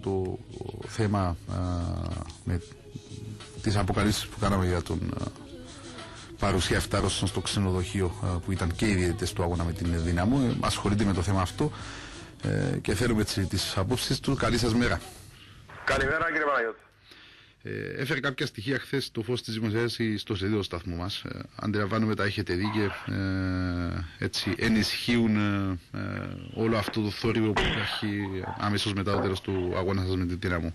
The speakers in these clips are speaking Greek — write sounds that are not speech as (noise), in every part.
το θέμα με τις αποκαλύψεις που κάναμε για τον παρουσία Εφτάρωσης στο ξενοδοχείο που ήταν και οι διαιτητές του αγώνα με την Δύναμο ε, ασχολείται με το θέμα αυτό ε, και θέλουμε τις, τις απόψεις του. Καλή σας μέρα. Καλημέρα κύριε Παναγιώτη. Ε, έφερε κάποια στοιχεία χθες το φως της δημοσίευση στο σελίδο του σταθμού μας. Ε, αντιλαμβάνομαι τα έχετε δει και ε, έτσι ενισχύουν ε, ε, όλο αυτό το θόρυβο που υπάρχει αμέσως μετά το τέλος του αγώνα σας με την Τύραμο.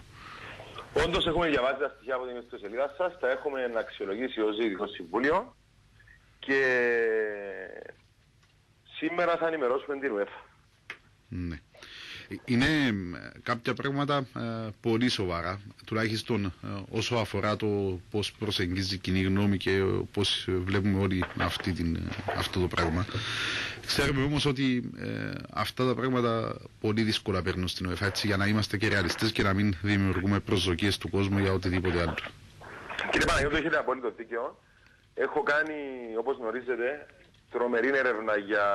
Όντως έχουμε διαβάσει τα στοιχεία από την ιστοσελίδα σας, τα έχουμε αξιολογήσει ως Διοικητικό Συμβούλιο και σήμερα θα ενημερώσουμε την UEFA. Ναι. Είναι κάποια πράγματα ε, πολύ σοβαρά, τουλάχιστον ε, όσο αφορά το πώς προσεγγίζει η κοινή γνώμη και πώς βλέπουμε όλοι αυτή την, αυτό το πράγμα. Ξέρουμε όμως ότι ε, αυτά τα πράγματα πολύ δύσκολα παίρνουν στην ΟΕΦΑ έτσι για να είμαστε και ρεαλιστές και να μην δημιουργούμε προσδοκίες του κόσμου για οτιδήποτε άλλο. Κύριε Παναγιώτο, έχετε απόλυτο δίκιο. Έχω κάνει, όπως γνωρίζετε, τρομερή έρευνα για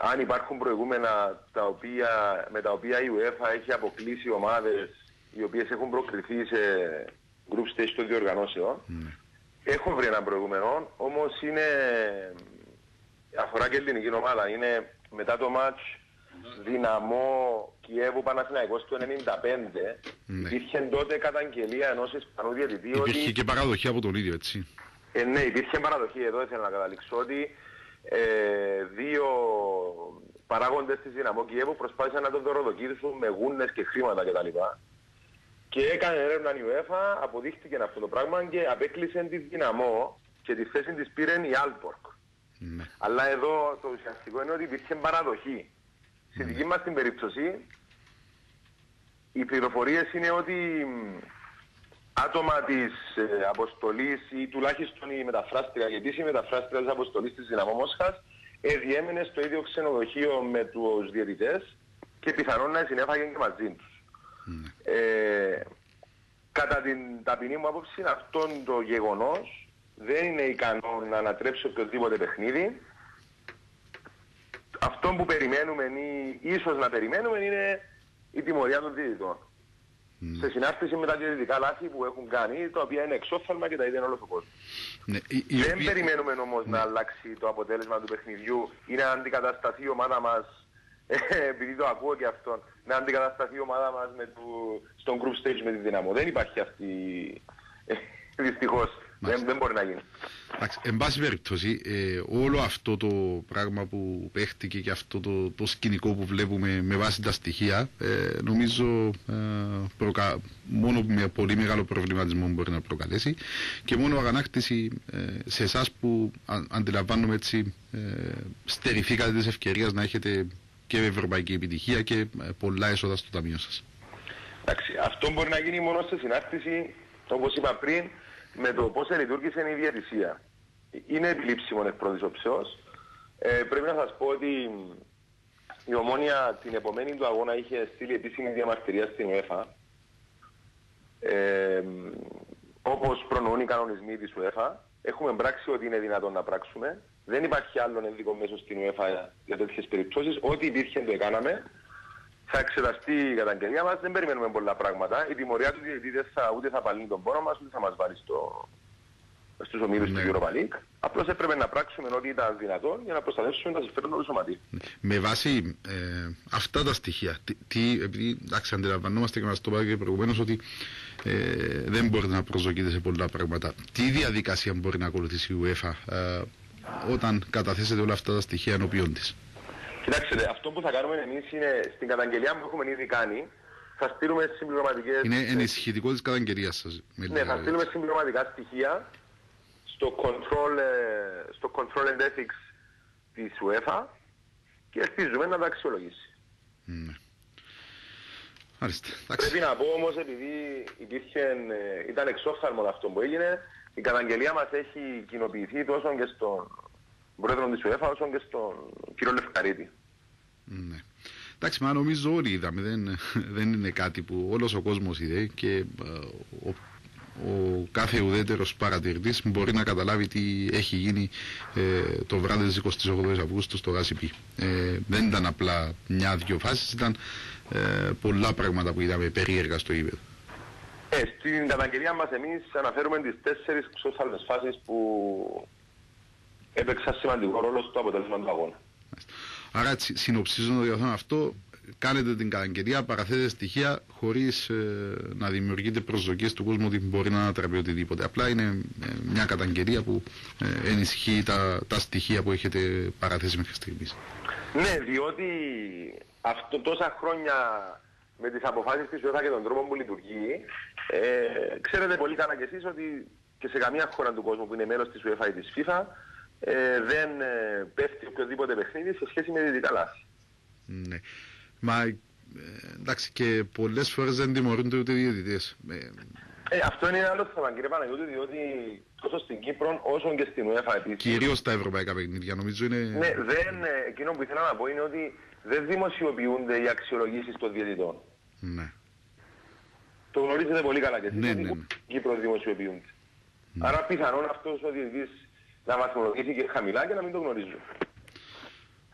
αν υπάρχουν προηγούμενα τα οποία, με τα οποία η UEFA έχει αποκλείσει ομάδες οι οποίες έχουν προκριθεί σε group stage των διοργανώσεων. Mm. Έχω βρει ένα προηγούμενο, όμως είναι, αφορά και ελληνική ομάδα. Είναι μετά το match Δυναμό Κιέβου Παναθηναϊκός του 1995 ναι. υπήρχε τότε καταγγελία ενός Ισπανού διαιτητή Υπήρχε ότι... και παραδοχή από τον ίδιο έτσι. Ε, ναι, υπήρχε παραδοχή εδώ, ήθελα να καταλήξω ότι ε, δύο παράγοντες της Δυναμό Κιέβου προσπάθησαν να τον δωροδοκίσουν με γούνες και χρήματα κτλ. Και έκανε έρευνα η UEFA, αποδείχτηκε αυτό το πράγμα και απέκλεισε τη Δυναμό και τη θέση της πήρε η Άλπορκ. Ναι. Αλλά εδώ το ουσιαστικό είναι ότι υπήρχε παραδοχή. Στη δική μας την περίπτωση οι πληροφορίες είναι ότι άτομα της ε, αποστολής ή τουλάχιστον η μεταφράστρια, γιατί η μεταφράστρια της αποστολής της Δυναμό Μόσχας διέμενε στο ίδιο ξενοδοχείο με τους διαιτητές και πιθανόν να συνέφαγε και μαζί τους. Mm. Ε, κατά την ταπεινή μου άποψη αυτό το γεγονός δεν είναι ικανό να ανατρέψει οποιοδήποτε παιχνίδι. Αυτό που περιμένουμε ή ίσως να περιμένουμε είναι η τιμωρία των διαιτητών. Mm. Σε συνάρτηση με τα διαιτητικά λάθη που έχουν κάνει, τα οποία είναι εξόφθαλμα και τα είδε όλος ο κόσμος. Ναι, Δεν περιμένουμε όμως ναι. να αλλάξει το αποτέλεσμα του παιχνιδιού ή να αντικατασταθεί η ομάδα μας, (laughs) επειδή το ακούω και αυτόν, να αντικατασταθεί η ομάδα μας με το, στον group stage με τη δύναμο. Δεν υπάρχει αυτή, (laughs) δυστυχώς. Δεν, δεν μπορεί να γίνει. Εν πάση περιπτώσει, ε, όλο αυτό το πράγμα που παίχτηκε και αυτό το, το σκηνικό που βλέπουμε με βάση τα στοιχεία, ε, νομίζω ε, προκα... μόνο με πολύ μεγάλο προβληματισμό μπορεί να προκαλέσει και μόνο αγανάκτηση ε, σε εσάς που α, αντιλαμβάνομαι έτσι ε, στερηθήκατε της ευκαιρίας να έχετε και ευρωπαϊκή επιτυχία και πολλά έσοδα στο ταμείο σας. Εντάξει, αυτό μπορεί να γίνει μόνο σε συνάρτηση, όπως είπα πριν, με το πώς λειτουργήσε η διατησία. Είναι επιλήψιμο εκ πρώτης οψεώς. Ε, πρέπει να σας πω ότι η Ομόνια την επομένη του αγώνα είχε στείλει επίσημη διαμαρτυρία στην UEFA. Ε, όπως προνοούν οι κανονισμοί της UEFA. Έχουμε πράξει ό,τι είναι δυνατόν να πράξουμε. Δεν υπάρχει άλλο ενδικό μέσο στην UEFA για τέτοιες περιπτώσεις. Ό,τι υπήρχε το έκαναμε θα εξεταστεί η καταγγελία μας, δεν περιμένουμε πολλά πράγματα. Η τιμωρία του διαιτητή δεν θα, ούτε θα παλύνει τον πόνο μας, ούτε θα μας βάλει στο, στους ομίλους ναι. του Europa League. Απλώς έπρεπε να πράξουμε ό,τι ήταν δυνατόν για να προστατεύσουμε τα συμφέροντα τους σωματείου. Με βάση ε, αυτά τα στοιχεία, τι, επειδή εντάξει, αντιλαμβανόμαστε και μας το είπατε προηγουμένως ότι ε, δεν μπορείτε να προσδοκείτε σε πολλά πράγματα. Τι διαδικασία μπορεί να ακολουθήσει η UEFA ε, όταν καταθέσετε όλα αυτά τα στοιχεία ενώπιον της; Κοιτάξτε, αυτό που θα κάνουμε εμείς είναι στην καταγγελία που έχουμε ήδη κάνει, θα στείλουμε συμπληρωματικές... Είναι ενισχυτικό της καταγγελίας σας. Ναι, θα στείλουμε συμπληρωματικά στοιχεία στο control, ε, στο control and ethics της UEFA και ελπίζουμε να τα αξιολογήσει. Ναι. Πρέπει να πω όμως επειδή υπήρχε, ε, ήταν εξόφθαλμο αυτό που έγινε, η καταγγελία μας έχει κοινοποιηθεί τόσο και στον πρόεδρο της UEFA όσο και στον κύριο Λευκαρίτη. Ναι. Εντάξει, μα νομίζω όλοι είδαμε, δεν, δεν είναι κάτι που όλος ο κόσμος είδε και ε, ο, ο κάθε ουδέτερος παρατηρητής μπορεί να καταλάβει τι έχει γίνει ε, το βράδυ της 28 Αυγούστου στο ΓΑΣΥΠΗ. Ε, δεν ήταν απλά μια-δυο φάσεις, ήταν ε, πολλά πράγματα που είδαμε περίεργα στο ύπεδο. Ε, στην καταγγελία μας εμείς αναφέρουμε τις τέσσερις ξωσάλμες φάσεις που έπαιξαν σημαντικό ρόλο στο αποτέλεσμα του αγώνα. Άρα συνοψίζοντα για αυτό, κάνετε την καταγγελία, παραθέτετε στοιχεία χωρίς ε, να δημιουργείτε προσδοκίες του κόσμου ότι μπορεί να ανατραπεί οτιδήποτε. Απλά είναι ε, μια καταγγελία που ε, ενισχύει τα, τα στοιχεία που έχετε παραθέσει μέχρι στιγμής. Ναι, διότι αυτό τόσα χρόνια με τις αποφάσεις της UEFA και τον τρόπο που λειτουργεί, ε, ξέρετε πολύ καλά κι εσείς ότι και σε καμία χώρα του κόσμου που είναι μέλος της UEFA ή της FIFA ε, δεν ε, πέφτει οποιοδήποτε παιχνίδι σε σχέση με τη διταλάση. Ναι. Μα ε, εντάξει και πολλές φορές δεν τιμωρούνται ούτε οι διαιτητές. Ε, ε, αυτό είναι ένα άλλο θέμα κύριε Παναγιώτη, διότι τόσο στην Κύπρο όσο και στην UEFA επίσης. Κυρίως τα ευρωπαϊκά παιχνίδια νομίζω είναι... Ναι, δεν, εκείνο που ήθελα να πω είναι ότι δεν δημοσιοποιούνται οι αξιολογήσεις των διαιτητών. Ναι. Το γνωρίζετε πολύ καλά και εσείς, ναι, ναι, ναι. Κύπρος δημοσιοποιούνται. Ναι. Άρα πιθανόν αυτός ο διαιτητής να βαθμολογήθηκε χαμηλά και να μην το γνωρίζουν.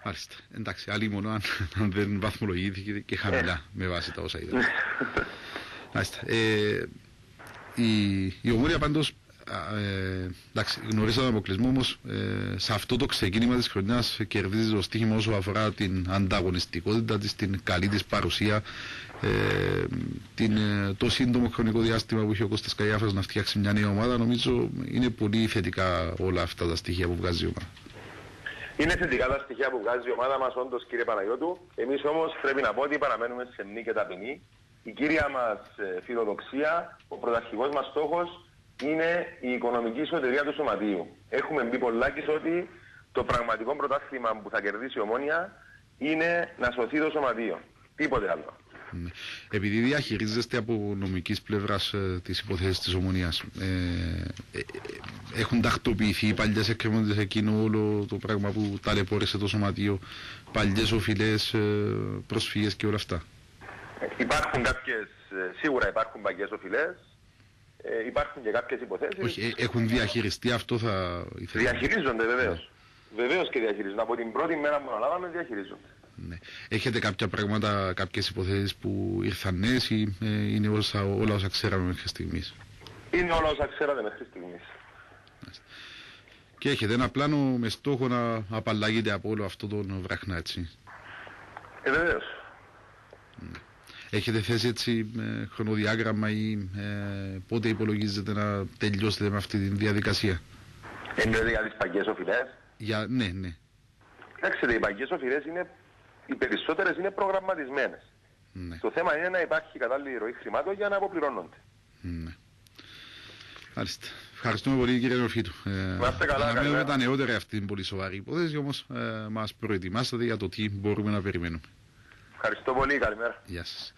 Μάλιστα. Εντάξει, άλλη μόνο αν, αν δεν βαθμολογήθηκε και χαμηλά ε. με βάση τα όσα είδαμε. (laughs) Μάλιστα. Ε, η, η ομόνια πάντως ε, εντάξει, γνωρίζαμε αποκλεισμό όμως ε, σε αυτό το ξεκίνημα της χρονιάς κερδίζεις το στοίχημα όσο αφορά την ανταγωνιστικότητα της, την καλή της παρουσία, ε, την, ε, το σύντομο χρονικό διάστημα που είχε ο Κώστας Καϊάφας να φτιάξει μια νέα ομάδα. Νομίζω είναι πολύ θετικά όλα αυτά τα στοιχεία που βγάζει η ομάδα. Είναι θετικά τα στοιχεία που βγάζει η ομάδα μας όντως κύριε Παναγιώτου. Εμείς όμως πρέπει να πω ότι παραμένουμε σε μνή και ταπεινή. Η κύρια μας ε, φιλοδοξία, ο πρωταρχικός μας στόχος είναι η οικονομική εσωτερία του σωματείου. Έχουμε μπει πολλάκι ότι το πραγματικό πρωτάθλημα που θα κερδίσει η Ομόνια είναι να σωθεί το σωματείο. Τίποτε άλλο. Ναι. Επειδή διαχειρίζεστε από νομικής πλευράς ε, τις υποθέσεις της Ομονίας, ε, ε, έχουν τακτοποιηθεί οι παλιές εκκρεμόντες εκείνο όλο το πράγμα που ταλαιπώρησε το σωματείο, παλιές οφειλές, ε, προσφύγες και όλα αυτά; Υπάρχουν κάποιες, ε, σίγουρα υπάρχουν παλιές οφειλές, ε, υπάρχουν και κάποιες υποθέσεις. Όχι, έχουν διαχειριστεί αυτό θα ήθελα. Διαχειρίζονται βεβαίως. Ναι. Βεβαίως και διαχειρίζονται. Από την πρώτη μέρα που αναλάβαμε διαχειρίζονται. Ναι. Έχετε κάποια πράγματα, κάποιες υποθέσεις που ήρθαν νέες ή ε, είναι όσα, όλα όσα ξέραμε μέχρι στιγμής; Είναι όλα όσα ξέραμε μέχρι στιγμής. Και έχετε ένα πλάνο με στόχο να απαλλαγείτε από όλο αυτό τον βραχνάτσι; Ε, βεβαίως. Ναι. Έχετε θέσει έτσι ε, χρονοδιάγραμμα ή ε, πότε υπολογίζετε να τελειώσετε με αυτή τη διαδικασία; Εννοείται για τις παγκές οφειλές. Για, ναι, ναι. Κοιτάξτε, οι παγκές οφειλές είναι, οι περισσότερες είναι προγραμματισμένες. Ναι. Το θέμα είναι να υπάρχει κατάλληλη ροή χρημάτων για να αποπληρώνονται. Ναι. Μάλιστα. Ευχαριστούμε πολύ κύριε Νορφίτου. Είμαστε καλά. Αναμένουμε τα νεότερα αυτή την πολύ σοβαρή υπόθεση, όμως ε, μας προετοιμάσατε για το τι μπορούμε να περιμένουμε. Ευχαριστώ πολύ. Καλημέρα. Γεια σας.